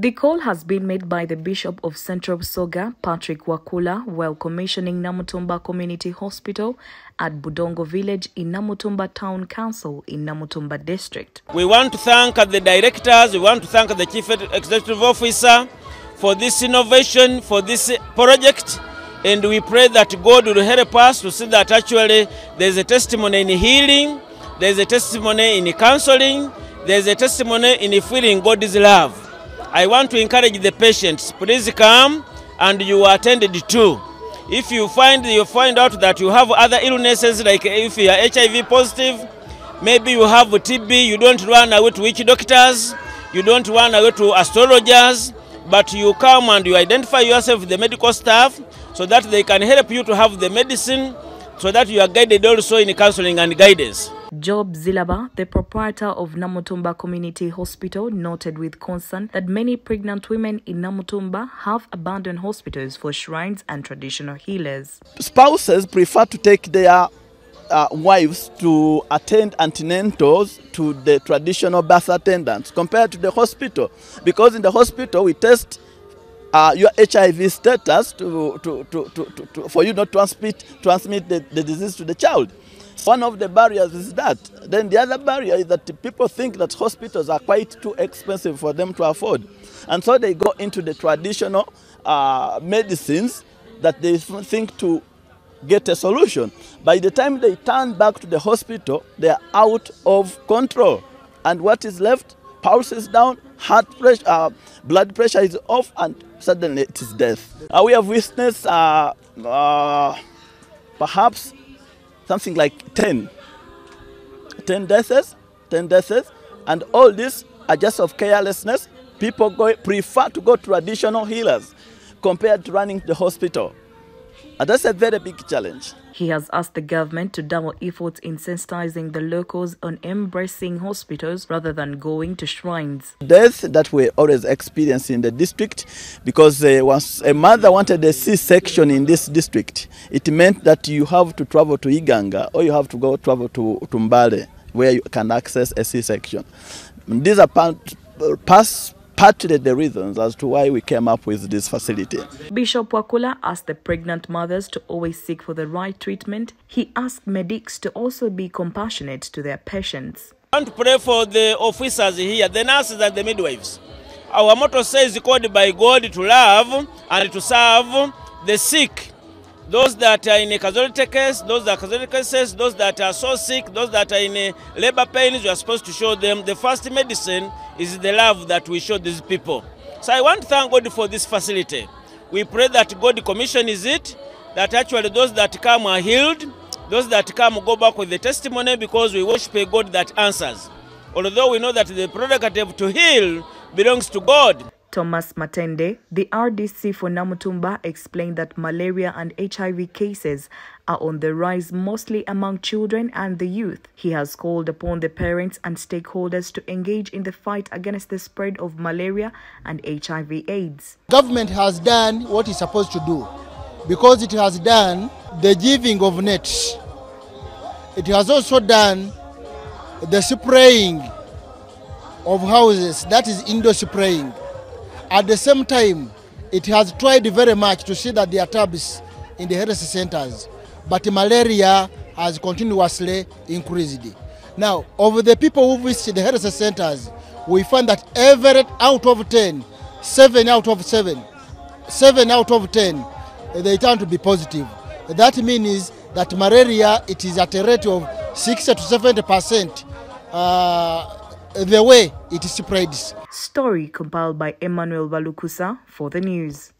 The call has been made by the Bishop of Central Busoga, Patrick Wakula, while commissioning Namutumba Community Hospital at Budongo Village in Namutumba Town Council in Namutumba District. We want to thank the directors, we want to thank the Chief Executive Officer for this innovation, for this project, and we pray that God will help us to see that actually there's a testimony in healing, there's a testimony in counseling, there's a testimony in feeling God's love. I want to encourage the patients, please come and you are attended to. If you find you find out that you have other illnesses like if you are HIV positive, maybe you have TB, you don't run away to witch doctors, you don't run away to astrologers, but you come and you identify yourself with the medical staff so that they can help you to have the medicine so that you are guided also in counseling and guidance. Job Zilaba, the proprietor of Namutumba Community Hospital, noted with concern that many pregnant women in Namutumba have abandoned hospitals for shrines and traditional healers. Spouses prefer to take their uh, wives to attend antenatals to the traditional birth attendants compared to the hospital because in the hospital we test uh, your HIV status to, to, to, to, to, for you not to transmit, transmit the, the disease to the child. One of the barriers is that. Then the other barrier is that people think that hospitals are quite too expensive for them to afford. And so they go into the traditional uh, medicines that they think to get a solution. By the time they turn back to the hospital, they are out of control. And what is left? Pulse is down, heart pressure, uh, blood pressure is off, and suddenly it is death. Uh, we have witnessed uh, uh, perhaps something like 10, 10 deaths, 10 deaths, and all this are just of carelessness. People go, prefer to go to traditional healers compared to running the hospital. And that's a very big challenge. He has asked the government to double efforts in sensitizing the locals on embracing hospitals rather than going to shrines. Death that we always experience in the district because uh, once a mother wanted a C-section in this district, it meant that you have to travel to Iganga or you have to go travel to, to Mbale where you can access a C-section. These are past partly the reasons as to why we came up with this facility. Bishop Wakula asked the pregnant mothers to always seek for the right treatment. He asked medics to also be compassionate to their patients. I want to pray for the officers here, the nurses and the midwives. Our motto says, called by God to love and to serve the sick. Those that are in a casualty case, those that are casualty cases, those that are so sick, those that are in a labor pains, we are supposed to show them the first medicine is the love that we show these people. So I want to thank God for this facility. We pray that God commissions it, that actually those that come are healed, those that come go back with the testimony because we worship a God that answers. Although we know that the prerogative to heal belongs to God. Thomas Matende, the RDC for Namutumba, explained that malaria and HIV cases are on the rise mostly among children and the youth. He has called upon the parents and stakeholders to engage in the fight against the spread of malaria and HIV AIDS. Government has done what it's supposed to do because it has done the giving of nets. It has also done the spraying of houses, that is indoor spraying. At the same time, it has tried very much to see that there are tabs in the health centers, but malaria has continuously increased. Now, of the people who visit the health centers, we find that every out of 10, 7 out of 7, 7 out of 10, they turn to be positive. That means that malaria, it is at a rate of 60 to 70 percent uh, the way it spreads. Story compiled by Emmanuel Balukusa for the news.